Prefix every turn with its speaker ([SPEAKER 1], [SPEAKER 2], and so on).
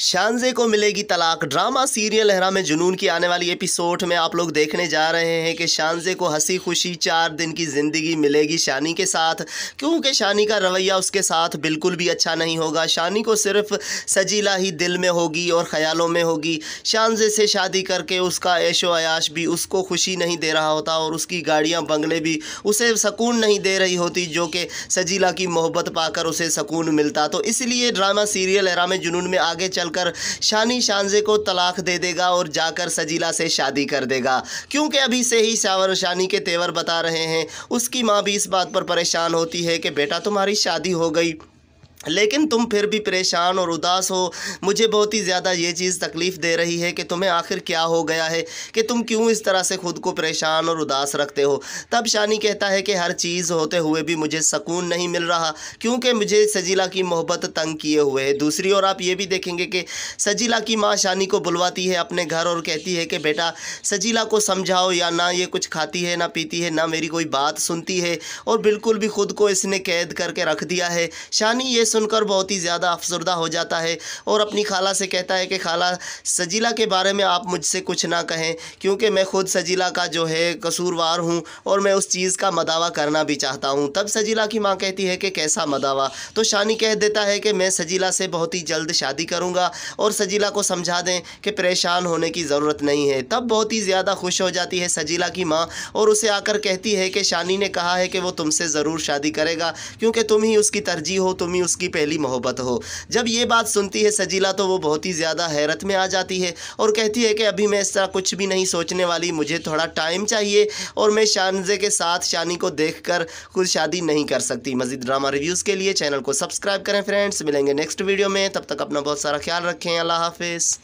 [SPEAKER 1] शानजे को मिलेगी तलाक। ड्रामा, सीरियल, लहरा में जुनून की आने वाली एपिसोड में आप लोग देखने जा रहे हैं कि शानजे को हँसी खुशी चार दिन की ज़िंदगी मिलेगी शानी के साथ। क्योंकि शानी का रवैया उसके साथ बिल्कुल भी अच्छा नहीं होगा। शानी को सिर्फ़ सजीला ही दिल में होगी और ख़्यालों में होगी। शानजे से शादी करके उसका ऐशो अयाश भी उसको खुशी नहीं दे रहा होता और उसकी गाड़ियाँ बंगले भी उसे सकून नहीं दे रही होती, जो कि सजीला की मोहब्बत पाकर उसे सकून मिलता। तो इसलिए ड्रामा, सीरियल, लहरा में जुनून में आगे चल चलकर शानी शानजे को तलाक दे देगा और जाकर सजीला से शादी कर देगा। क्योंकि अभी से ही शावर शानी के तेवर बता रहे हैं, उसकी माँ भी इस बात पर परेशान होती है कि बेटा तुम्हारी शादी हो गई। लेकिन तुम फिर भी परेशान और उदास हो। मुझे बहुत ही ज़्यादा ये चीज़ तकलीफ़ दे रही है कि तुम्हें आखिर क्या हो गया है, कि तुम क्यों इस तरह से ख़ुद को परेशान और उदास रखते हो। तब शानी कहता है कि हर चीज़ होते हुए भी मुझे सकून नहीं मिल रहा, क्योंकि मुझे सजीला की मोहब्बत तंग किए हुए है। दूसरी ओर आप ये भी देखेंगे कि सजीला की माँ शानी को बुलवाती है अपने घर और कहती है कि बेटा, सजीला को समझाओ या ना ये कुछ खाती है, ना पीती है, ना मेरी कोई बात सुनती है और बिल्कुल भी खुद को इसने कैद करके रख दिया है। शानी ये सुनकर बहुत ही ज़्यादा अफसरदा हो जाता है और अपनी खाला से कहता है कि, खाला, सजीला के बारे में आप मुझसे कुछ ना कहें, क्योंकि मैं खुद सजीला का जो है कसूरवार हूँ और मैं उस चीज़ का मदावा करना भी चाहता हूँ। तब सजीला की माँ कहती है कि, कैसा मदावा? तो शानी कह देता है कि, मैं सजीला से बहुत ही जल्द शादी करूँगा और सजीला को समझा दें कि परेशान होने की ज़रूरत नहीं है। तब बहुत ही ज़्यादा खुश हो जाती है सजीला की माँ और उसे आकर कहती है कि, शानी ने कहा है कि वो तुमसे ज़रूर शादी करेगा, क्योंकि तुम ही उसकी तरजीह हो, तुम ही उसकी उसकी पहली मोहब्बत हो। जब ये बात सुनती है सजीला तो वो बहुत ही ज़्यादा हैरत में आ जाती है और कहती है कि अभी मैं इस तरह कुछ भी नहीं सोचने वाली, मुझे थोड़ा टाइम चाहिए और मैं शानजे के साथ शानी को देख कर खुद शादी नहीं कर सकती। मज़ीद ड्रामा रिव्यूज़ के लिए चैनल को सब्सक्राइब करें फ्रेंड्स। मिलेंगे नेक्स्ट वीडियो में। तब तक अपना बहुत सारा ख्याल रखें। अल्लाह हाफिज़।